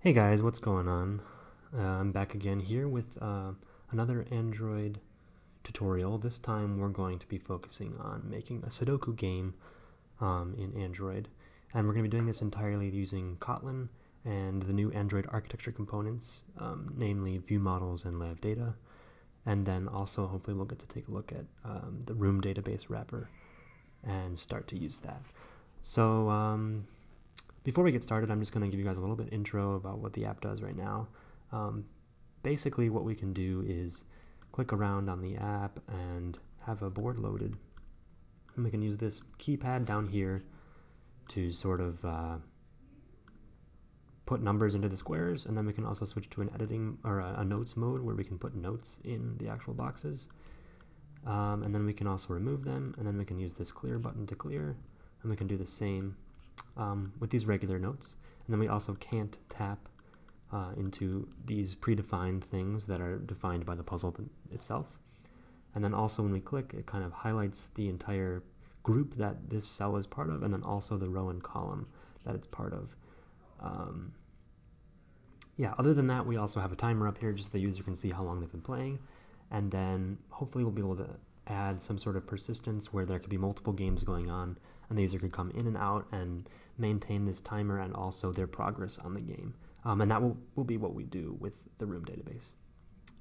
Hey guys, what's going on? Uh, I'm back again here with uh, another Android tutorial. This time we're going to be focusing on making a Sudoku game um, in Android. And we're going to be doing this entirely using Kotlin and the new Android architecture components, um, namely view models and live data. And then also hopefully we'll get to take a look at um, the room database wrapper and start to use that. So um, before we get started, I'm just going to give you guys a little bit intro about what the app does right now. Um, basically, what we can do is click around on the app and have a board loaded. And we can use this keypad down here to sort of uh, put numbers into the squares, and then we can also switch to an editing or a, a notes mode where we can put notes in the actual boxes. Um, and then we can also remove them, and then we can use this clear button to clear, and we can do the same um, with these regular notes. And then we also can't tap uh, into these predefined things that are defined by the puzzle itself. And then also when we click, it kind of highlights the entire group that this cell is part of, and then also the row and column that it's part of. Um, yeah, other than that, we also have a timer up here just so the user can see how long they've been playing. And then hopefully we'll be able to add some sort of persistence where there could be multiple games going on and the user could come in and out and maintain this timer and also their progress on the game. Um, and that will, will be what we do with the room database.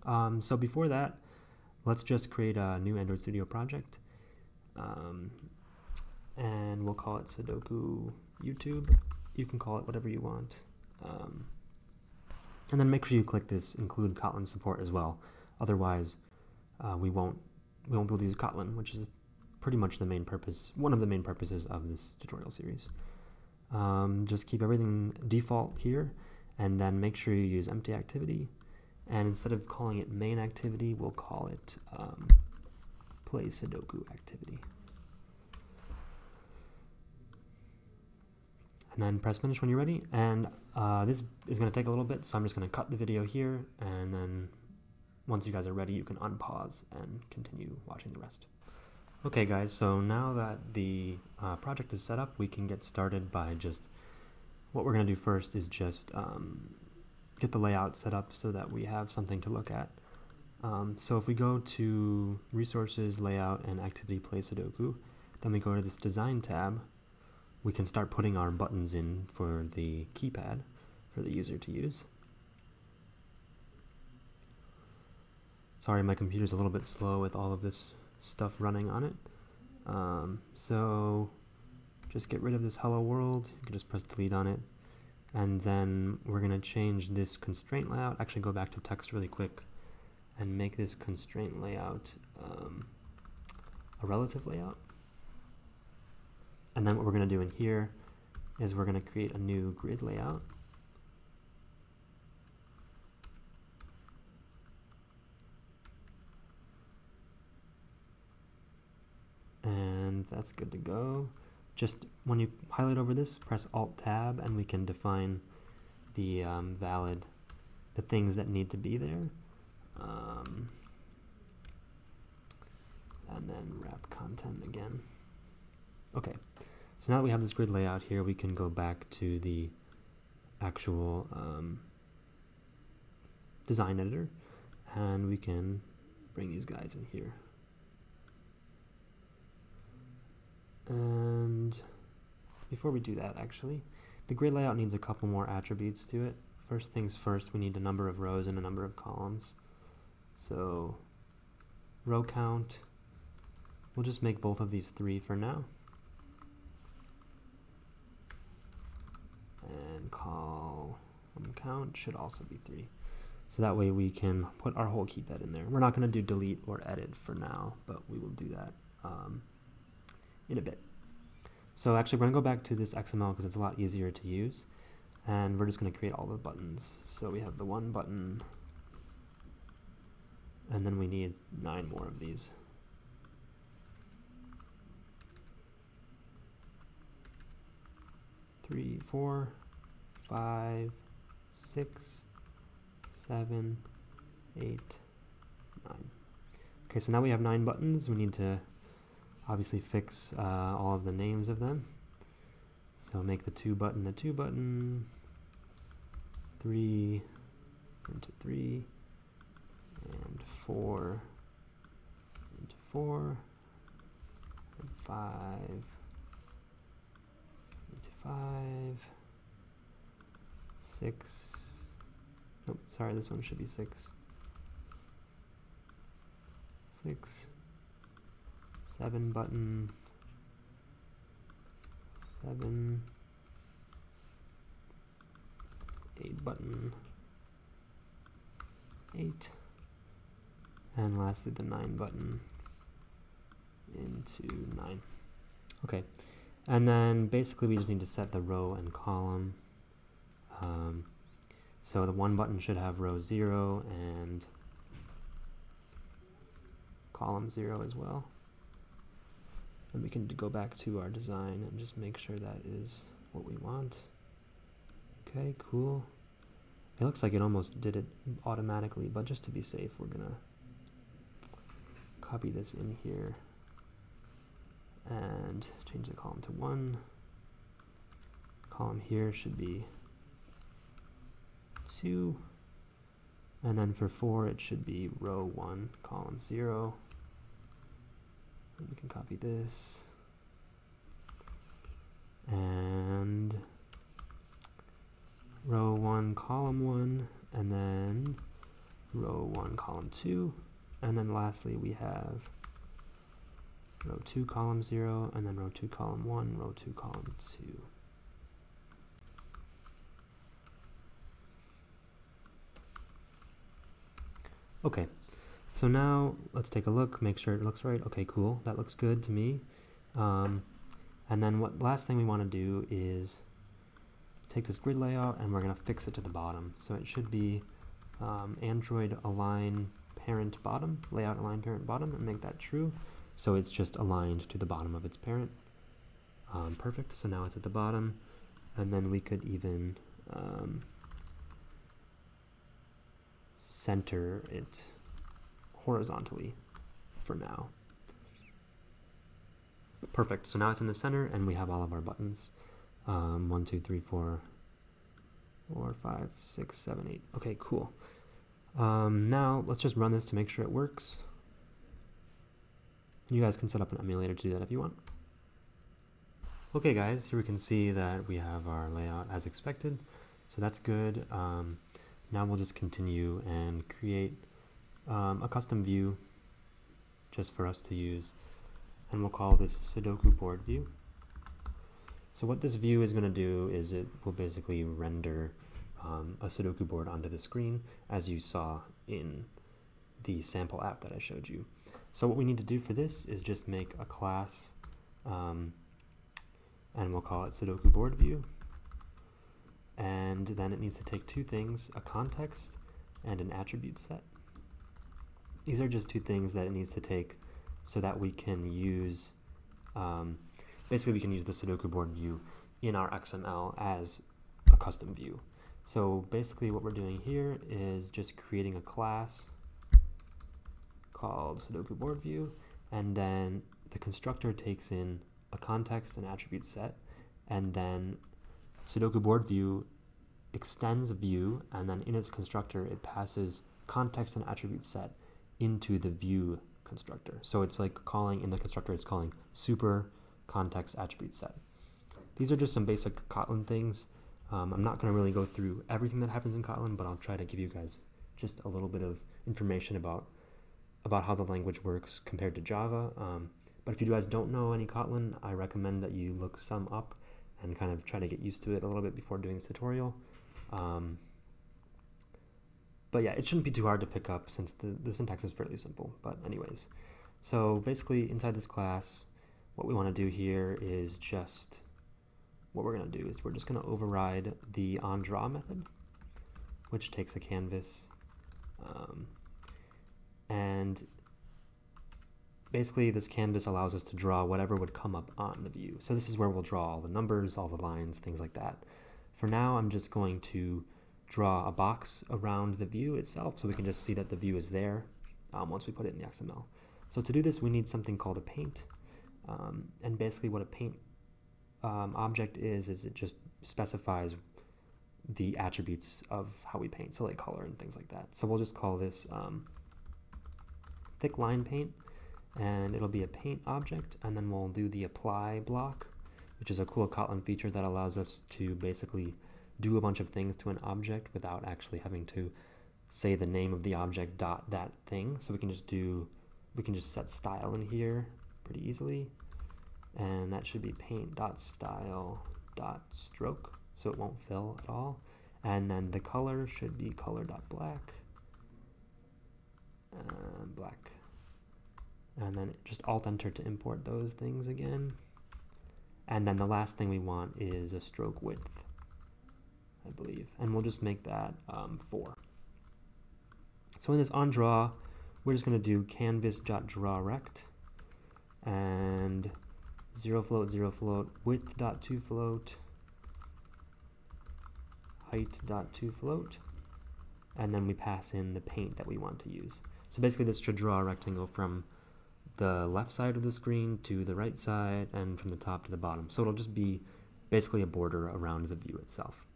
Um, so before that, let's just create a new Android Studio project. Um, and we'll call it Sudoku YouTube. You can call it whatever you want. Um, and then make sure you click this include Kotlin support as well. Otherwise, uh, we won't we won't be able to use Kotlin, which is pretty much the main purpose, one of the main purposes of this tutorial series. Um, just keep everything default here and then make sure you use empty activity. And instead of calling it main activity, we'll call it um, play Sudoku activity. And then press finish when you're ready. And uh, this is going to take a little bit, so I'm just going to cut the video here. And then once you guys are ready, you can unpause and continue watching the rest. Okay guys, so now that the uh, project is set up, we can get started by just, what we're going to do first is just um, get the layout set up so that we have something to look at. Um, so if we go to Resources, Layout, and Activity Play Sudoku, then we go to this Design tab, we can start putting our buttons in for the keypad for the user to use. Sorry, my computer's a little bit slow with all of this stuff running on it. Um, so just get rid of this hello world. You can just press delete on it. And then we're going to change this constraint layout. Actually, go back to text really quick and make this constraint layout um, a relative layout. And then what we're going to do in here is we're going to create a new grid layout. That's good to go. Just when you highlight over this, press Alt Tab, and we can define the um, valid, the things that need to be there. Um, and then wrap content again. Okay, so now that we have this grid layout here, we can go back to the actual um, design editor, and we can bring these guys in here. And before we do that, actually, the grid layout needs a couple more attributes to it. First things first, we need a number of rows and a number of columns. So row count, we'll just make both of these three for now. And column count should also be three. So that way we can put our whole keypad in there. We're not going to do delete or edit for now, but we will do that um, in a bit. So actually we're going to go back to this XML because it's a lot easier to use. And we're just going to create all the buttons. So we have the one button, and then we need nine more of these. Three, four, five, six, seven, eight, nine. Okay, so now we have nine buttons. We need to obviously fix uh, all of the names of them. So make the two button the two button, 3 into 3 and 4 into 4 and 5 into 5 6 nope sorry this one should be 6 6 7 button. 7 8 button. 8 and lastly the 9 button into 9 okay. And then basically we just need to set the row and column. Um, so the one button should have row 0 and column 0 as well and we can go back to our design and just make sure that is what we want okay cool it looks like it almost did it automatically, but just to be safe, we're gonna copy this in here and change the column to one. Column here should be two. And then for four, it should be row one, column zero. We can copy this. And row 1, column 1, and then row 1, column 2, and then lastly we have row 2, column 0, and then row 2, column 1, row 2, column 2. Okay, so now let's take a look, make sure it looks right. Okay, cool, that looks good to me. Um, and then what last thing we want to do is take this grid layout and we're going to fix it to the bottom. So it should be um, Android align parent bottom, layout align parent bottom, and make that true. So it's just aligned to the bottom of its parent. Um, perfect, so now it's at the bottom. And then we could even um, center it horizontally for now. Perfect, so now it's in the center and we have all of our buttons. Um, one, two, three, four, four, five, six, seven, eight. Okay, cool. Um, now let's just run this to make sure it works. You guys can set up an emulator to do that if you want. Okay guys, here we can see that we have our layout as expected. So that's good. Um, now we'll just continue and create um, a custom view just for us to use. And we'll call this Sudoku board view. So what this view is going to do is it will basically render um, a Sudoku board onto the screen as you saw in the sample app that I showed you. So what we need to do for this is just make a class um, and we'll call it Sudoku board view. And then it needs to take two things, a context and an attribute set. These are just two things that it needs to take so that we can use um, basically we can use the Sudoku board view in our XML as a custom view. So basically what we're doing here is just creating a class called Sudoku board view and then the constructor takes in a context and attribute set and then Sudoku board view extends view and then in its constructor it passes context and attribute set into the view constructor. So it's like calling in the constructor it's calling super context attribute set. These are just some basic Kotlin things. Um, I'm not going to really go through everything that happens in Kotlin, but I'll try to give you guys just a little bit of information about about how the language works compared to Java. Um, but if you guys don't know any Kotlin, I recommend that you look some up and kind of try to get used to it a little bit before doing this tutorial. Um, but yeah, it shouldn't be too hard to pick up since the, the syntax is fairly simple. But anyways, so basically inside this class, what we want to do here is just, what we're going to do is we're just going to override the onDraw method, which takes a canvas, um, and basically this canvas allows us to draw whatever would come up on the view. So this is where we'll draw all the numbers, all the lines, things like that. For now, I'm just going to draw a box around the view itself so we can just see that the view is there um, once we put it in the XML. So to do this, we need something called a paint. Um, and basically what a paint um, object is, is it just specifies the attributes of how we paint, so like color and things like that. So we'll just call this um, thick line paint, and it'll be a paint object, and then we'll do the apply block, which is a cool Kotlin feature that allows us to basically do a bunch of things to an object without actually having to say the name of the object dot that thing. So we can just do, we can just set style in here pretty easily. And that should be paint dot style dot stroke, so it won't fill at all. And then the color should be color dot black, uh, black. And then just alt enter to import those things again. And then the last thing we want is a stroke width, I believe. And we'll just make that um, 4. So in this on draw, we're just going to do canvas.drawRect rect and 0 float, 0 float, width dot to float, height dot to float, and then we pass in the paint that we want to use. So basically this should draw a rectangle from the left side of the screen to the right side and from the top to the bottom. So it'll just be basically a border around the view itself.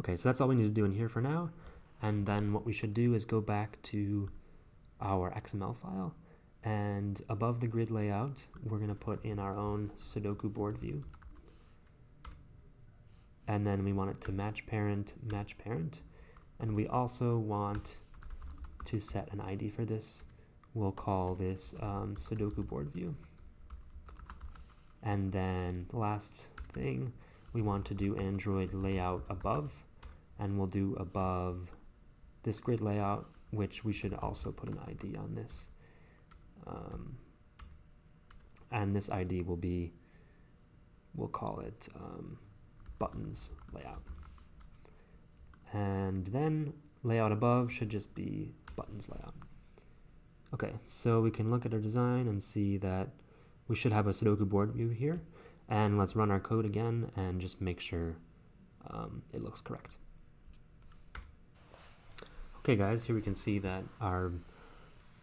Okay, so that's all we need to do in here for now. And then what we should do is go back to our XML file and above the grid layout, we're going to put in our own Sudoku board view. And then we want it to match parent, match parent. And we also want to set an ID for this. We'll call this um, Sudoku board view. And then the last thing, we want to do Android layout above. And we'll do above this grid layout, which we should also put an ID on this. Um, and this ID will be, we'll call it um, buttons layout. And then layout above should just be buttons layout. Okay, so we can look at our design and see that we should have a Sudoku board view here. And let's run our code again and just make sure um, it looks correct. Okay guys, here we can see that our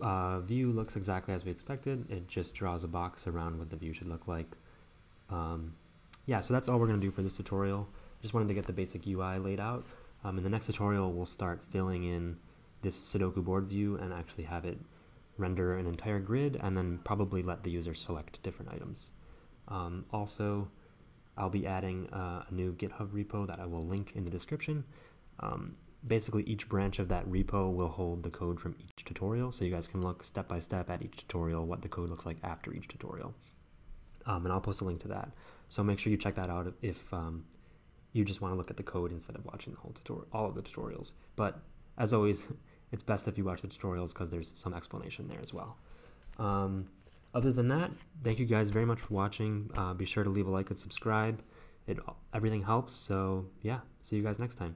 uh, view looks exactly as we expected. It just draws a box around what the view should look like. Um, yeah, so that's all we're going to do for this tutorial. Just wanted to get the basic UI laid out. Um, in the next tutorial, we'll start filling in this Sudoku board view and actually have it render an entire grid and then probably let the user select different items. Um, also, I'll be adding uh, a new GitHub repo that I will link in the description. Um, basically each branch of that repo will hold the code from each tutorial, so you guys can look step by step at each tutorial what the code looks like after each tutorial. Um, and I'll post a link to that. So make sure you check that out if um, you just want to look at the code instead of watching the whole tutorial, all of the tutorials. But as always, it's best if you watch the tutorials because there's some explanation there as well. Um, other than that, thank you guys very much for watching. Uh, be sure to leave a like and subscribe. It everything helps. So yeah, see you guys next time.